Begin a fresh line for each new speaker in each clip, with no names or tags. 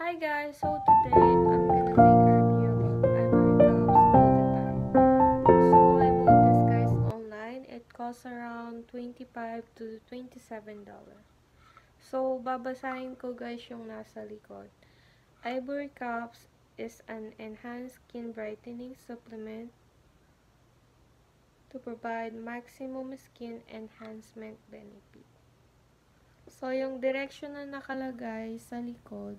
Hi guys, so today I'm gonna make a review about Ivory Cups. So I bought this online. It costs around 25 to 27 dollars. So babasahin ko guys yung nasa likod. Ivory Cups is an enhanced skin brightening supplement to provide maximum skin enhancement benefit. So yung direction na nakalagay sa likod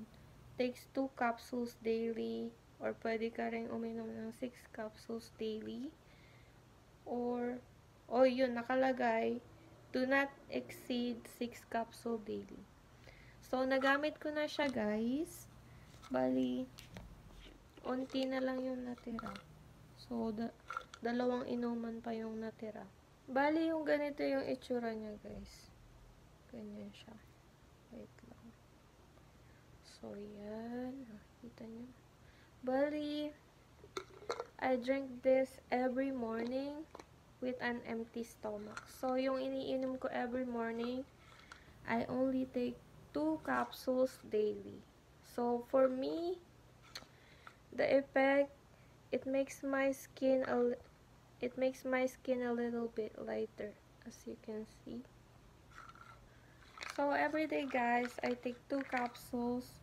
takes 2 capsules daily or pwede ka rin uminom ng 6 capsules daily or o yun nakalagay do not exceed 6 capsule daily. So nagamit ko na siya guys. Bali unti na lang yung natira. So da dalawang inuman pa yung natira. Bali yung ganito yung itsura niya guys. Ganyan siya. Wait. So, yan. Nakikita ah, nyo. Bali, I drink this every morning with an empty stomach. So, yung iniinom ko every morning, I only take 2 capsules daily. So, for me, the effect, it makes my skin a, it makes my skin a little bit lighter, as you can see. So, every day, guys, I take 2 capsules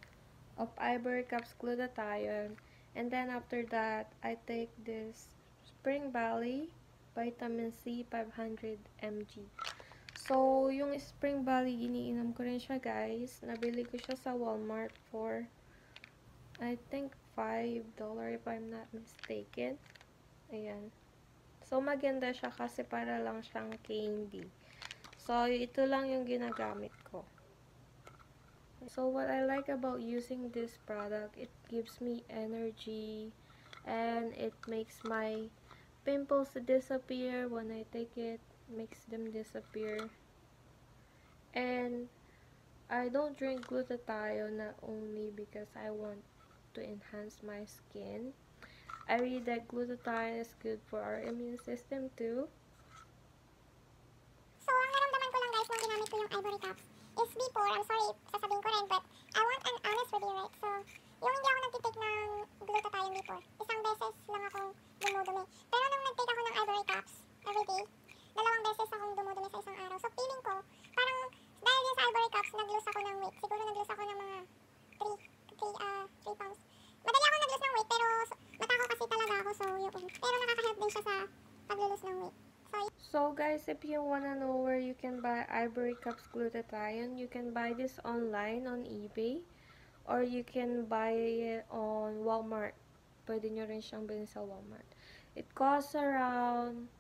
of Ivory Cups Glutathione. And then after that, I take this Spring Valley Vitamin C 500 mg. So, yung Spring Valley, iniinom ko rin siya guys. Nabili ko siya sa Walmart for, I think, $5 if I'm not mistaken. Ayan. So, maganda siya kasi para lang siyang candy. So, ito lang yung ginagamit ko. So what I like about using this product, it gives me energy and it makes my pimples disappear when I take it, makes them disappear. And I don't drink glutathione not only because I want to enhance my skin. I read that glutathione is good for our immune system too.
So, ko lang guys ginamit ko yung ivory cups is before, I'm sorry, sasabihin ko rin, but I want an honest review, right? So, yung hindi ako nagtitake ng glutathione before, isang beses lang akong dumudumi. Pero nung nagtake ako ng ivory cups everyday, dalawang beses akong dumudumi sa isang araw. So, feeling ko, parang dahil din sa ivory cups, nag-lose ako ng weight. Siguro nag-lose ako ng mga 3, 3, uh, 3 pounds. Madali ako nag-lose ng weight, pero matako kasi talaga ako, so yun. Pero nakaka-help din siya sa pag-lose ng weight.
So guys, if you wanna know where you can buy Ivory Cups Glutathione, you can buy this online on eBay or you can buy it on Walmart. Pwede nyo rin siyang bilhin sa Walmart. It costs around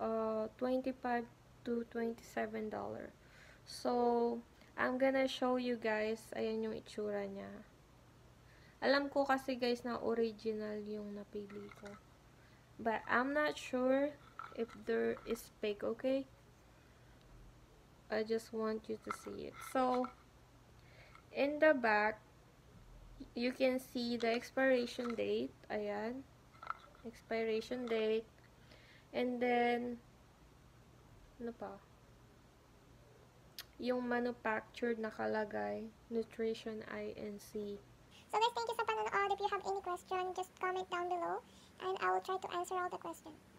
uh, 25 to 27 dollar. So, I'm gonna show you guys. Ayan yung itsura niya. Alam ko kasi guys na original yung napili ko. But I'm not sure if there is fake okay? I just want you to see it. So in the back you can see the expiration date. Ayan. Expiration date. And then ano pa? Yung manufactured nakalagay nutrition INC
so guys thank you sa panonood. If you have any question just comment down below and I will try to answer all the questions